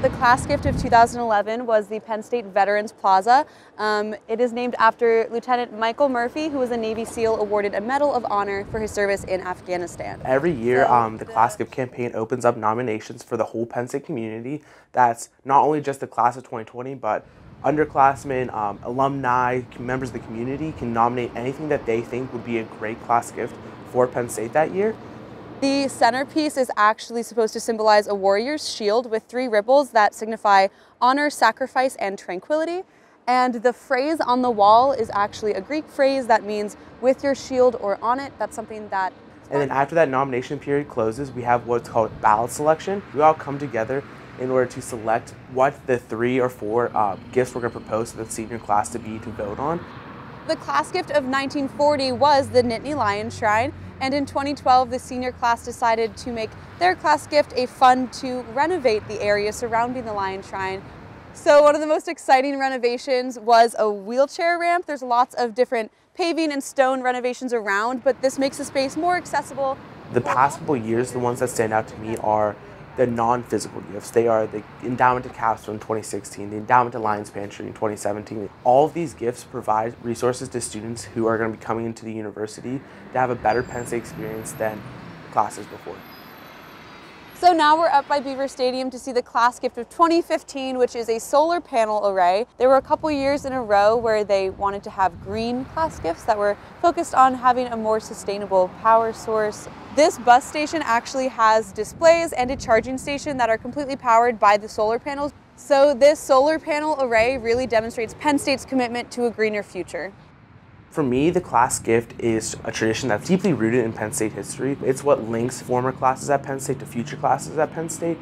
The class gift of 2011 was the Penn State Veterans Plaza. Um, it is named after Lieutenant Michael Murphy, who was a Navy SEAL awarded a Medal of Honor for his service in Afghanistan. Every year, so um, the, the Class Gift campaign opens up nominations for the whole Penn State community. That's not only just the class of 2020, but underclassmen, um, alumni, members of the community can nominate anything that they think would be a great class gift for Penn State that year. The centerpiece is actually supposed to symbolize a warrior's shield with three ripples that signify honor, sacrifice, and tranquility. And the phrase on the wall is actually a Greek phrase that means with your shield or on it. That's something that. And then after that nomination period closes, we have what's called ballot selection. We all come together in order to select what the three or four uh, gifts we're going to propose to the senior class to be to vote on. The class gift of 1940 was the Nittany Lion Shrine. And in 2012, the senior class decided to make their class gift a fund to renovate the area surrounding the Lion Shrine. So one of the most exciting renovations was a wheelchair ramp. There's lots of different paving and stone renovations around, but this makes the space more accessible. The past couple years, the ones that stand out to me are the non-physical gifts. They are the endowment to Capstone in 2016, the endowment to Lions Pantry in 2017. All of these gifts provide resources to students who are going to be coming into the university to have a better Penn State experience than classes before. So now we're up by Beaver Stadium to see the class gift of 2015, which is a solar panel array. There were a couple years in a row where they wanted to have green class gifts that were focused on having a more sustainable power source. This bus station actually has displays and a charging station that are completely powered by the solar panels. So this solar panel array really demonstrates Penn State's commitment to a greener future. For me, the class gift is a tradition that's deeply rooted in Penn State history. It's what links former classes at Penn State to future classes at Penn State.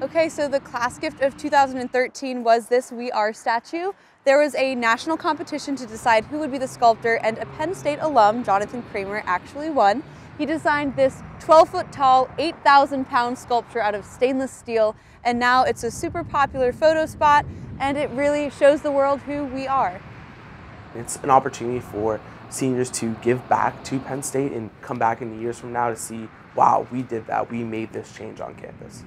Okay, so the class gift of 2013 was this We Are statue. There was a national competition to decide who would be the sculptor, and a Penn State alum, Jonathan Kramer, actually won. He designed this 12 foot tall, 8,000 pound sculpture out of stainless steel, and now it's a super popular photo spot, and it really shows the world who we are. It's an opportunity for seniors to give back to Penn State and come back in the years from now to see, wow, we did that. We made this change on campus.